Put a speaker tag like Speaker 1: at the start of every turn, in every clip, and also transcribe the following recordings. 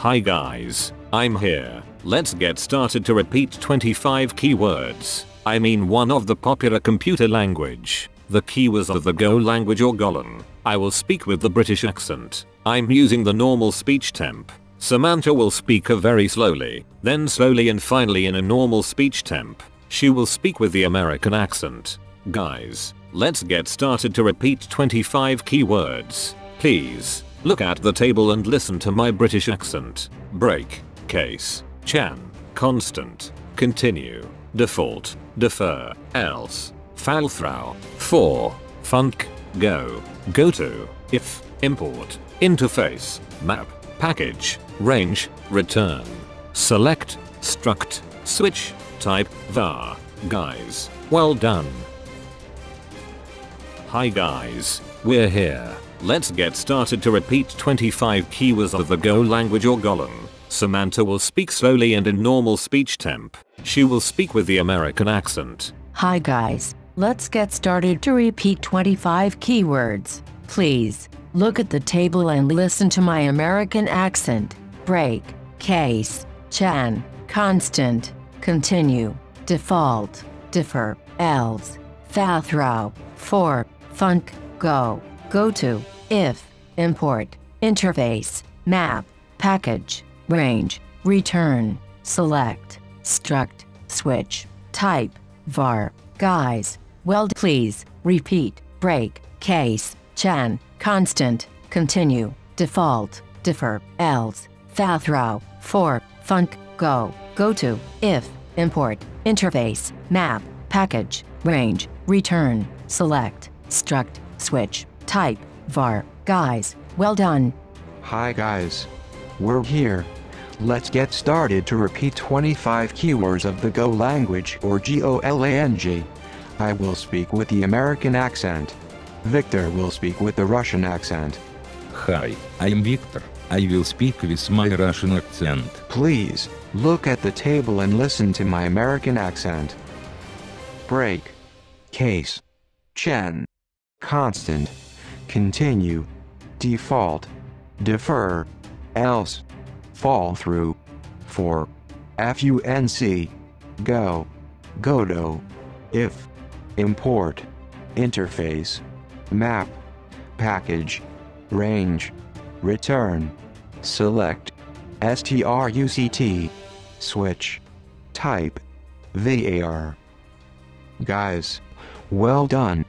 Speaker 1: Hi guys, I'm here. Let's get started to repeat 25 keywords. I mean one of the popular computer language. The keywords of the Go language or Golang. I will speak with the British accent. I'm using the normal speech temp. Samantha will speak very slowly, then slowly and finally in a normal speech temp. She will speak with the American accent. Guys, let's get started to repeat 25 keywords. Please, look at the table and listen to my British accent. Break, case, chan, constant, continue, default, defer, else, fall through, for, func, go, go to, if, import, interface, map, package, range, return, select, struct, switch, type, var. Guys, well done. Hi guys, we're here. Let's get started to repeat 25 keywords of the Go language or Golang. Samantha will speak slowly and in normal speech temp. She will speak with the American accent.
Speaker 2: Hi guys, let's get started to repeat 25 keywords. Please, look at the table and listen to my American accent. Break, case, chan, constant, continue, default, differ, else, fall through, for, func, go, go to, if, import, interface, map, package, range, return, select, struct, switch, type, var, guys, weld please, repeat, break, case, chan, constant, continue, default, defer, else, fall through, for, func, go, go to, if, import, interface, map, package, range, return, select, struct, switch, type, var, guys, well done.
Speaker 3: Hi guys. We're here. Let's get started to repeat 25 keywords of the Go language or G-O-L-A-N-G. I will speak with the American accent. Victor will speak with the Russian accent.
Speaker 4: Hi, I'm Victor. I will speak with my Russian accent.
Speaker 3: Please, look at the table and listen to my American accent. Break. Case. Chen. Constant. Continue. Default. Defer. Else. Fall through. For. FUNC. Go. Godo. If. Import. Interface. Map. Package. Range. Return. Select. STRUCT. Switch. Type. VAR. Guys. Well done.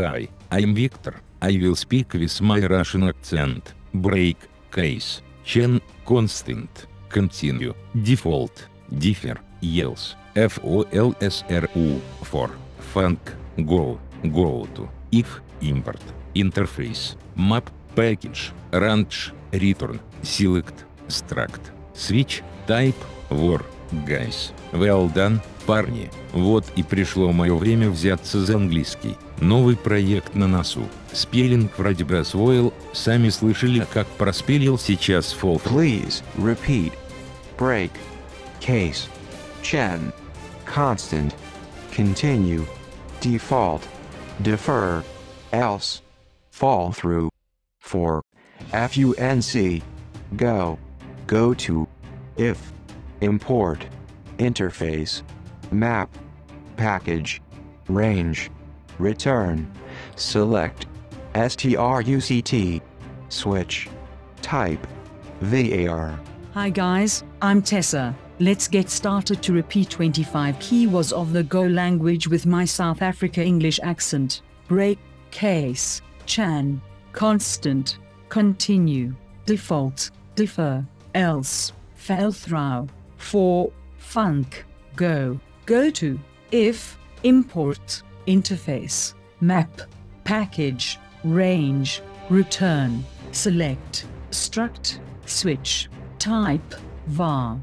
Speaker 4: Hi, I'm Victor. I will speak with my Russian accent. Break, case, chain, constant, continue, default, differ, else, FOLSRU, for, func, go, go to, if, import, interface, map, package, range, return, select, struct, switch, type, war, guys. Well done, парни. Вот и пришло мое время взяться за английский. Новый проект на носу. Спеллинг вроде бы освоил, сами слышали, как проспелил сейчас фолк.
Speaker 3: Please, repeat. Break. Case. Chen. Constant. Continue. Default. Defer. Else. Fall through. For. FUNC. Go. Go to. If. Import. Interface. Map. Package. Range. Return. Select. STRUCT. Switch. Type. VAR.
Speaker 5: Hi guys, I'm Tessa. Let's get started to repeat 25 keywords of the Go language with my South Africa English accent. Break, case, chan, constant, continue, default, defer, else, fail through, for, func, go, go to, if, import, interface, map, package, range, return, select, struct, switch, type, var.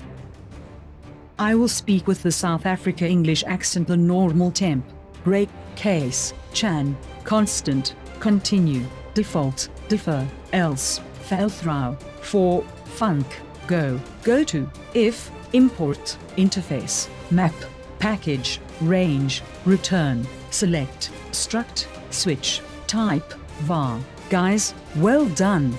Speaker 5: I will speak with the South Africa English accent the normal temp. Break, case, chan, constant, continue, default, defer, else, fail throw for, func, go, go to, if, import, interface, map, package, range, return, select, struct, switch, type, var. Guys, well done.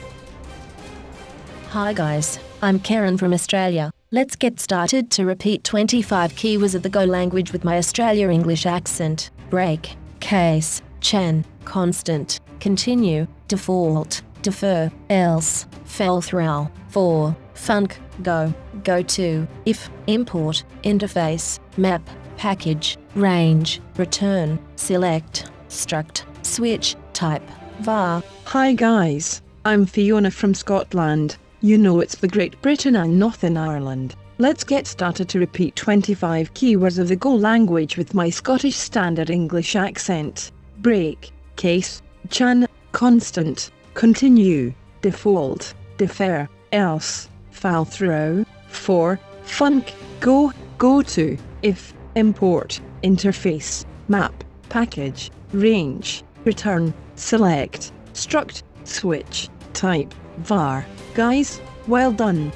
Speaker 6: Hi guys, I'm Karen from Australia. Let's get started to repeat 25 keywords of the Go language with my Australia English accent. Break, case, chen, constant, continue, default, defer, else, fell through, for, func, go, go to, if, import, interface, map, package, range, return, select, struct, switch, type, var.
Speaker 7: Hi guys, I'm Fiona from Scotland. You know it's the Great Britain and Northern Ireland. Let's get started to repeat 25 keywords of the Go language with my Scottish Standard English accent. Break, case, chan, constant, continue, default, defer, else, file throw, for, func, go, go to, if, import, interface, map, package, range, return, select, struct, switch, type, var. Guys, well done.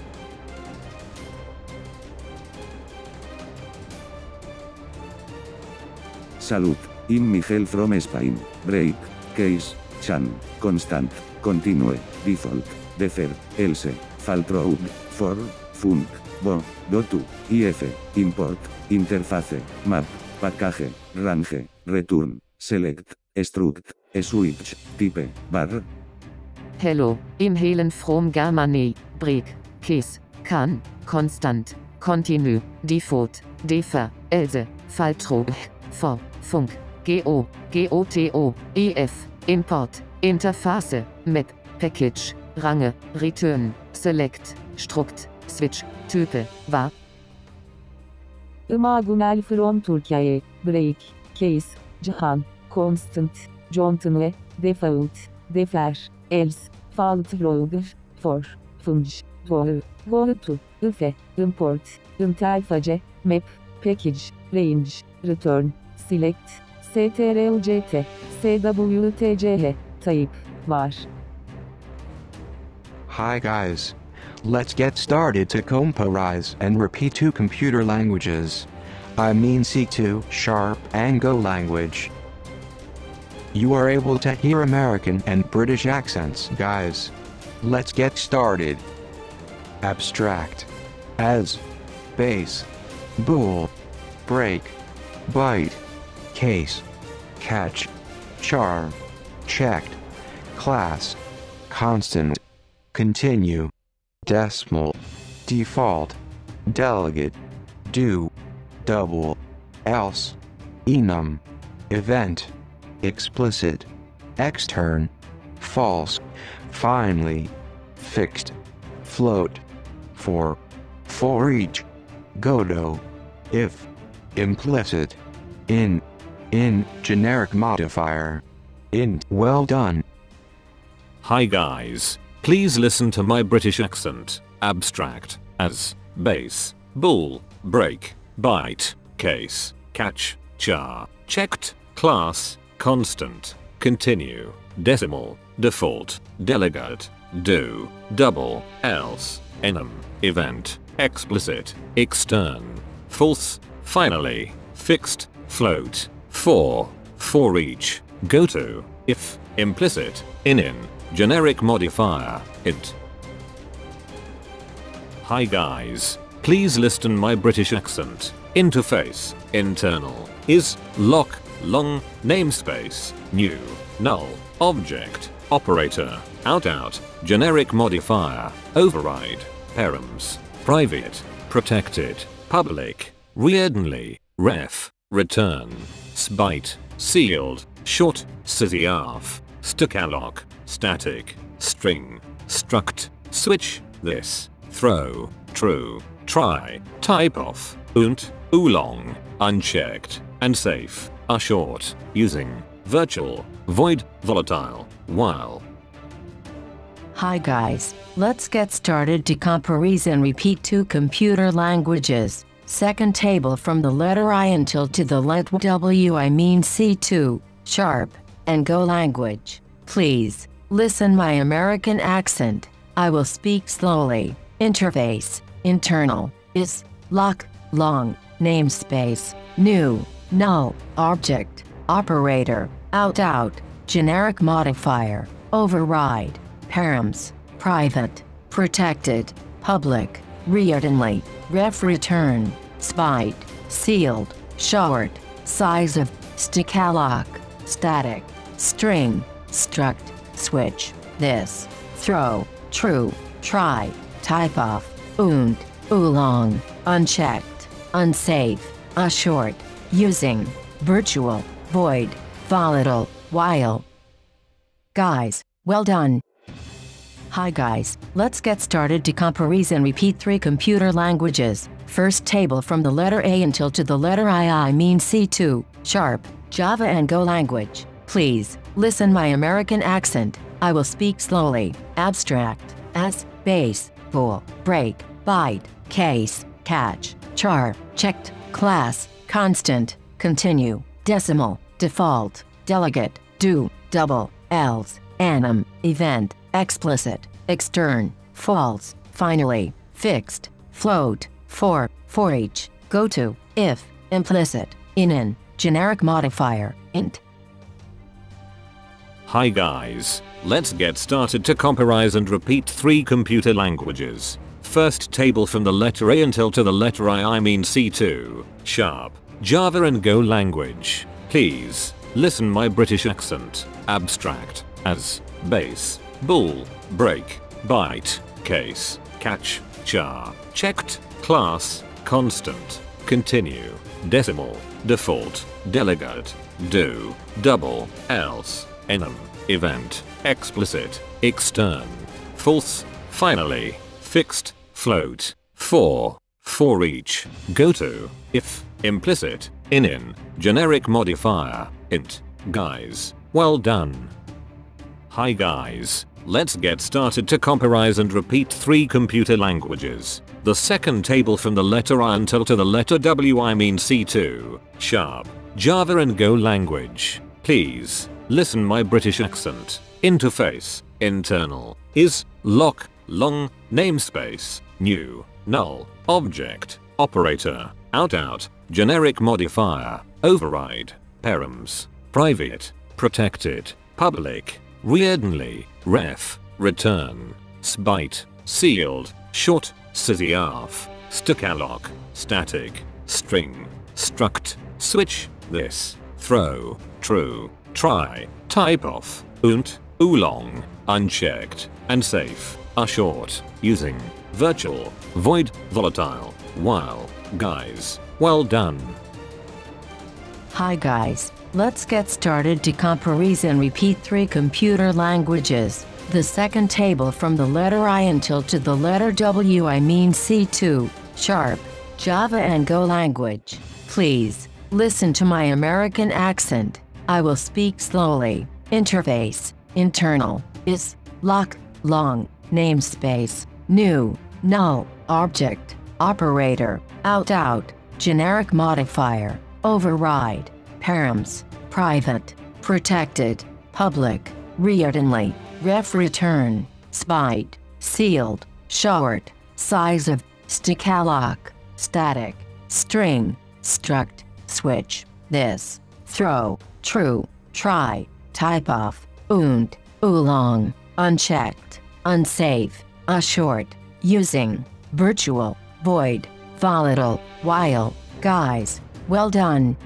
Speaker 8: Salud, I'm Miguel from Spain. Break, case, chan, constant, continue, default, defer, else, faltroud, for, funk, bo, go to, if, import, interface, map, package, range, return, select, struct, switch, type, var.
Speaker 9: Hello, im Helen from Germany, break, case, can, constant, continue, default, defer, else, faltro, for, funk, go, goto, ef, import, interface, map, package, range, return, select, struct, switch, type, var.
Speaker 10: Imagunel from Türkiye, break, case, cihan, constant, continue, default, defer, else, faltrough, for, funge, go, go to, ife, import, interface, map, package, range, return, select, strlct, swtch, type, var.
Speaker 3: Hi guys. Let's get started to comparize and repeat two computer languages. I mean C2, Sharp, and Go language. You are able to hear American and British accents, guys. Let's get started. Abstract. As. Base. Bool. Break. Byte. Case. Catch. Char. Checked. Class. Constant. Continue. Decimal. Default. Delegate. Do. Double. Else. Enum. Event. Explicit. Extern. False. Finally. Fixed. Float. For. For each. Godo. If. Implicit. In. In. Generic modifier. In. Well done.
Speaker 1: Hi guys. Please listen to my British accent. Abstract. As. Base. Bool. Break. Byte. Case. Catch. Char. Checked. Class. Constant. Continue. Decimal. Default. Delegate. Do. Double. Else. Enum. Event. Explicit. Extern. False. Finally. Fixed. Float. For. For each. Go to. If. Implicit. In in. Generic modifier. Int. Hi guys. Please listen my British accent. Interface. Internal. Is. Lock. Long. Namespace. New. Null. Object. Operator. Out out. Generic modifier. Override. Params. Private. Protected. Public. Readonly. Ref. Return. Spite. Sealed. Short. Siziaf. Stackalloc. Static. String. Struct. Switch. This. Throw. True. Try. Typeof. Unt. Oolong. Unchecked. And safe. Are short. Using. Virtual. Void. Volatile. While.
Speaker 2: Hi guys, let's get started to comprise and repeat two computer languages. Second table from the letter I until to the letter W I mean C2, Sharp, and Go language. Please, listen my American accent. I will speak slowly. Interface, internal, is, lock, long, namespace, new, null, object, operator, out out, generic modifier, override, params, private, protected, public, readonly, ref return, spite, sealed, short, size of, stickalloc, static, string, struct, switch, this, throw, true, try, typeof, und, oolong, unchecked, unsafe, assured, using, virtual, void, volatile, while. Guys, well done. Hi guys, let's get started to comprise and repeat three computer languages. First table from the letter A until to the letter I I mean C2, sharp, Java and Go language. Please, listen my American accent. I will speak slowly. Abstract, as, base, bool, break, Byte. case, catch, char, checked, class, constant, continue, decimal, default, delegate, do, double, else, anim, event, explicit, extern, false, finally, fixed, float, for, for each, go to, if, implicit, inin, generic modifier, int.
Speaker 1: Hi guys, let's get started to comprise and repeat three computer languages. First table from the letter A until to the letter I I mean C2, sharp, Java and Go language. Please, listen my British accent, abstract, as, base, bool, break, byte, case, catch, char, checked, class, constant, continue, decimal, default, delegate, do, double, else, enum, event, explicit, extern, false, finally, fixed, float, for, for each, go to, if, implicit, in in, generic modifier, int, guys, well done. Hi guys, let's get started to comprise and repeat three computer languages. The second table from the letter I until to the letter W I mean C2, sharp, Java and Go language. Please, listen my British accent. Interface, internal, is, lock, long, namespace, new, null, object, operator, out out, generic modifier, override, params, private, protected, public, readonly, ref, return, spite, sealed, short, CityArf, stickalloc, static, string, struct, switch, this, throw, true, try, typeof, unt, oolong, unchecked, and safe, are short, using, virtual, void, volatile, while, guys, well done.
Speaker 2: Hi guys, let's get started to comprise and repeat three computer languages. The second table from the letter I until to the letter W I mean C2, sharp, Java and Go language. Please, listen to my American accent. I will speak slowly. Interface, internal, is, lock, long, namespace, new, null, object, operator, out out, generic modifier, override, params, private, protected, public, readonly, ref return, spite, sealed, short, size of, static, string, struct, switch, this, throw, true, try, typeof, und, oolong, unchecked, unsafe, assured, using, virtual, void, volatile, while, guys, well done.